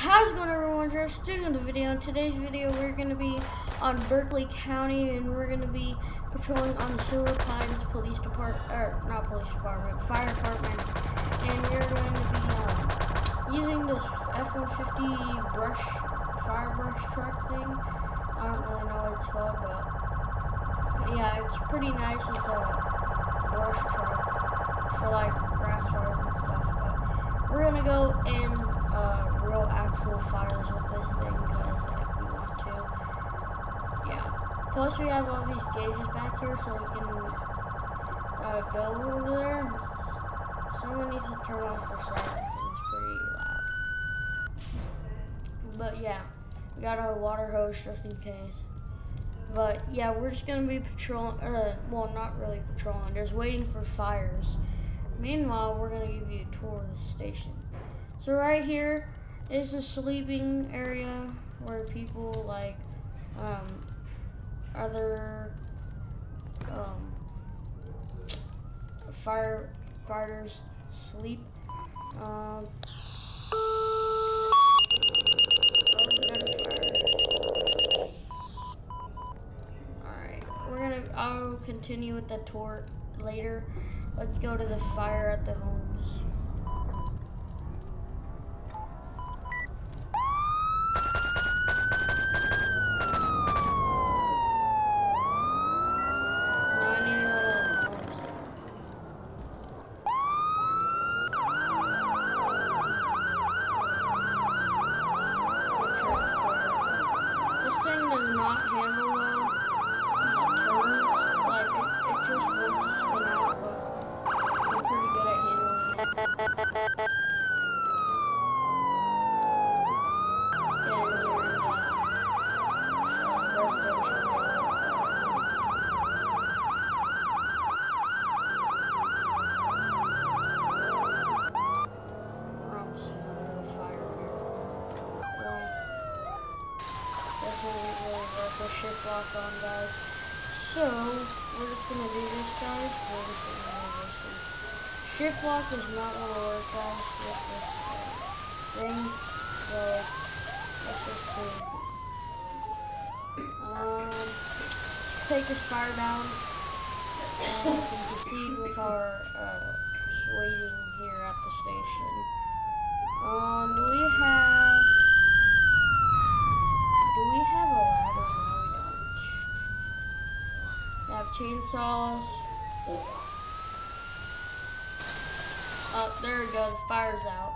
How's it going everyone? Just doing the video. In today's video we're going to be on Berkeley County and we're going to be patrolling on the Silver Pines Police Department, or not Police Department, Fire Department. And we're going to be um, using this F-150 brush, fire brush truck thing. I don't really know what it's called, but yeah, it's pretty nice. It's a brush truck for like grass fires and stuff. But we're going to go and actual fires with this thing because like, we want to. Yeah. Plus we have all these gauges back here so we can uh, go over there. Someone needs to turn off the sound it's pretty loud. But yeah, we got a water hose just in case. But yeah, we're just gonna be patrolling, uh, well, not really patrolling, just waiting for fires. Meanwhile, we're gonna give you a tour of the station. So right here is a sleeping area where people like um, other um, firefighters sleep. Um, Alright, we're gonna, I'll continue with the tour later. Let's go to the fire at the homes. shift lock on, guys. So, we're just gonna do this, guys. We're just gonna do this. Shift lock does not want to work, guys, this uh, thing. So, let's just see. Um, take this fire down. And we can proceed with our uh, waiting here at the station. Um, do we have... Do we have a ladder? No, we don't. We have chainsaws. Oh, there we go. The fire's out.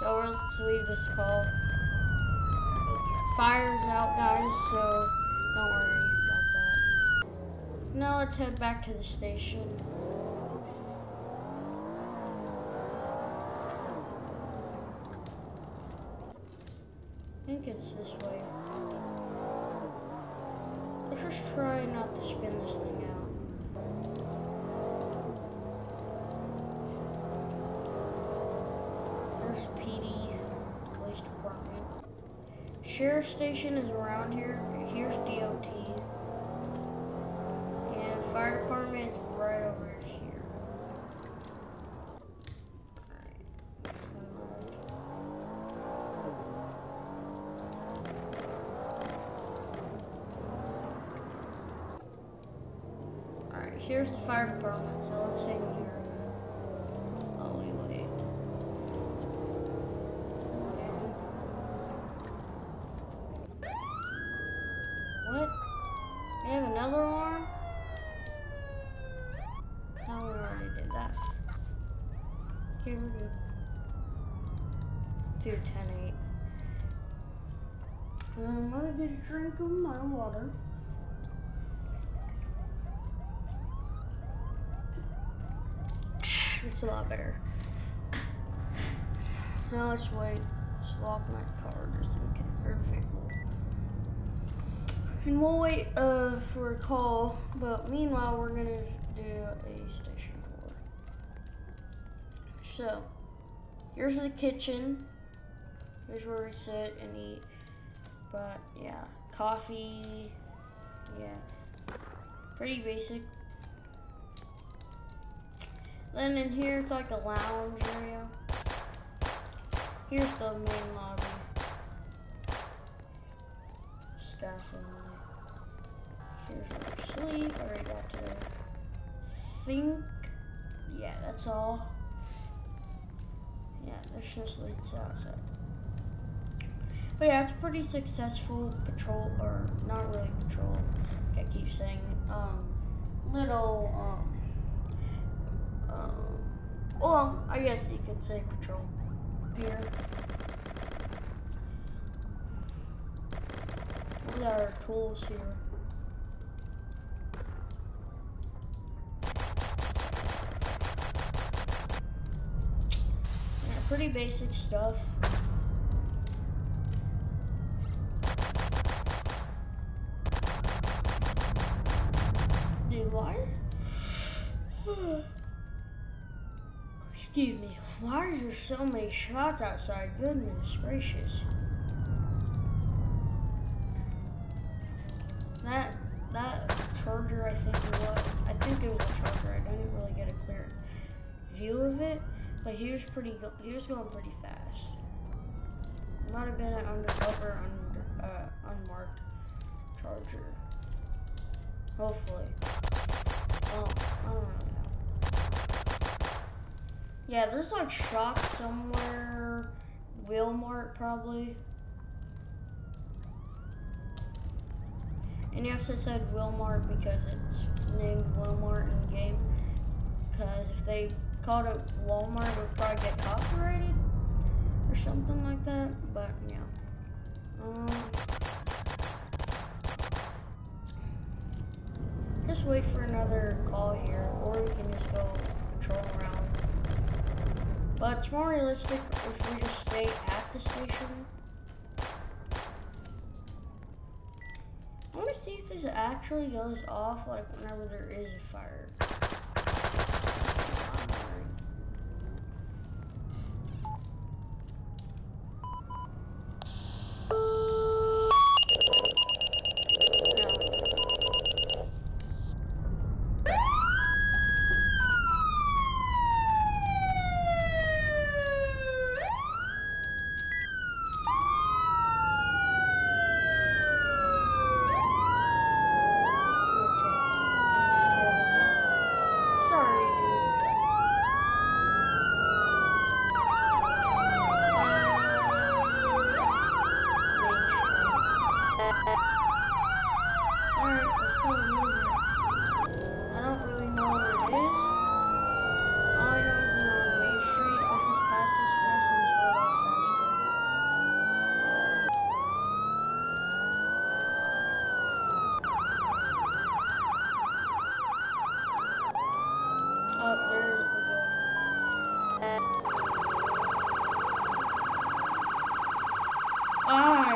So let's leave this call. Fire's out, guys, so don't worry about that. Now let's head back to the station. I think it's this way. Let's just try not to spin this thing out. There's PD, Police Department. Sheriff Station is around here. Here's DOT. And Fire Department is right over here. Alright, here's the fire department, so let's take here. Oh, wait, wait. What? They have another alarm? No, we already did that. Okay, we're good. 2, 10, 8. Um, I'm gonna get a drink of my water. It's a lot better. Now let's wait. Let's lock my car just in case. Perfect. And we'll wait uh, for a call, but meanwhile we're gonna do a tour. So, here's the kitchen. Here's where we sit and eat. But, yeah. Coffee. Yeah. Pretty basic. Then in here, it's like a lounge area. Here's the main lobby. Staff room. Here's where we sleep. Already got to think. Yeah, that's all. But yeah, it's a pretty successful patrol, or not really patrol. I keep saying um, little um, um, well, I guess you could say patrol here. We are our tools here. Yeah, pretty basic stuff. Dude, why? Excuse me. Why is there so many shots outside? Goodness gracious. That that charger, I think it was. I think it was a charger. I didn't really get a clear view of it, but he was pretty. Go was going pretty fast. Might have been an undercover, under, uh, unmarked charger. Hopefully. Well, I don't really know. Yeah, there's like shots somewhere. Wilmart probably. And yes, I said Wilmart because it's named Wilmart in the game. Because if they called it Walmart, would probably get copyrighted or something like that. But yeah. Um, just wait for another call here, or we can just go patrol around. But it's more realistic if we just stay at the station. I want to see if this actually goes off like whenever there is a fire. Sorry, dude. Alright, let's go move it. I don't really know where it is. All I know is I'm on Main Street. I'll just pass this person's road off faster. Oh, there's the building. I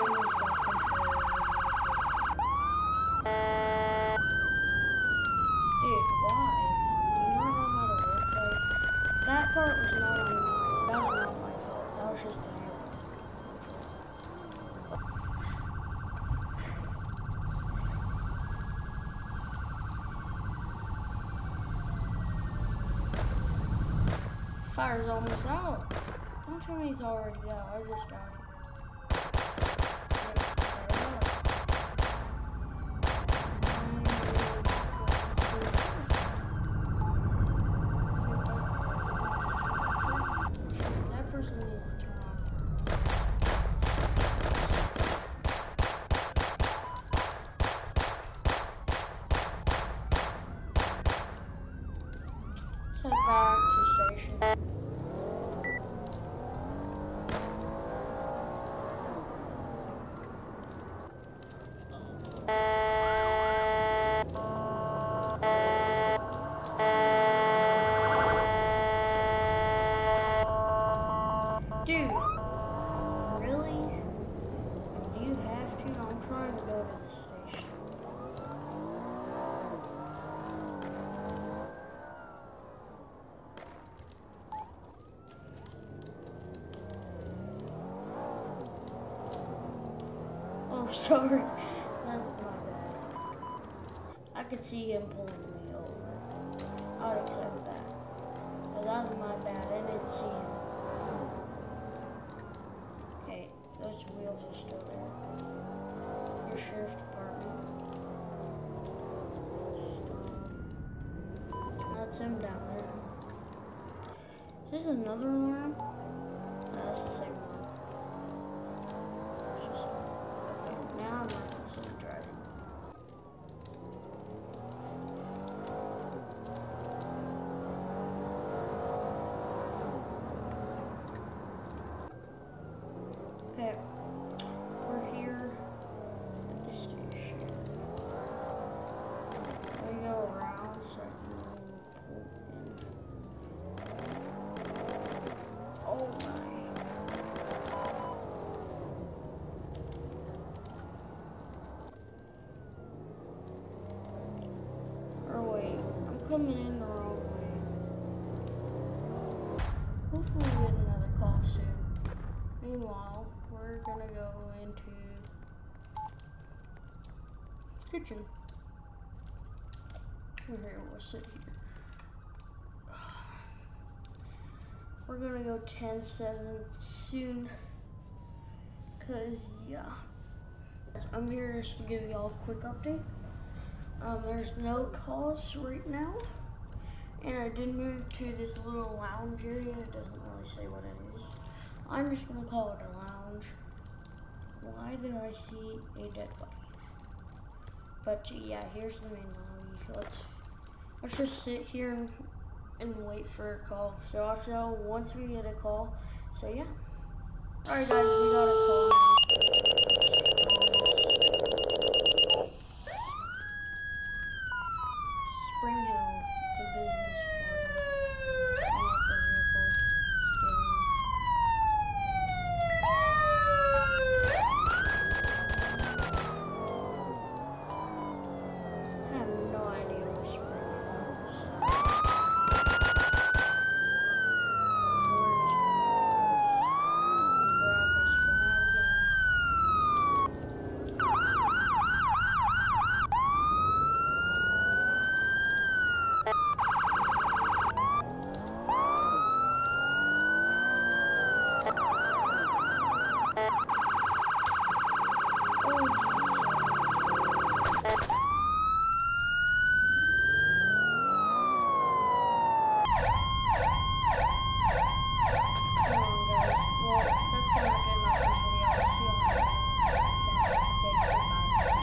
almost got control. Dude, why? Do you not know how to work? Like, that part was not on mine. That was not my fault. That was just. Fire's almost out. Don't tell me he's already out. I just got it. Yep, fire out. That person needs to turn off. So back to station. Dude, really? Do you have to? I'm trying to go to the station. Oh, sorry. That's my bad. I could see him pulling me over. I'll accept that. But that was my bad. I didn't see him. Okay, those wheels are still there. Your sheriff's department. Stop. That's him down there. Is this another one? No, that's the one. It's just- Okay, now I'm not still driving. Okay, we're here at the station. We go around so I can pull in. Oh my. Or wait, I'm coming in the wrong way. Hopefully we get another call soon. Meanwhile, we're gonna go into kitchen. Here, we'll sit here. We're gonna go 10-7 soon. Cause yeah. I'm here just to give y'all a quick update. Um, there's no calls right now. And I did move to this little lounge area. It doesn't really say what it is. I'm just gonna call it a lounge. Why did I see a dead body? But yeah, here's the main lobby. Let's let's just sit here and, and wait for a call. So also once we get a call, so yeah. Alright guys, we got a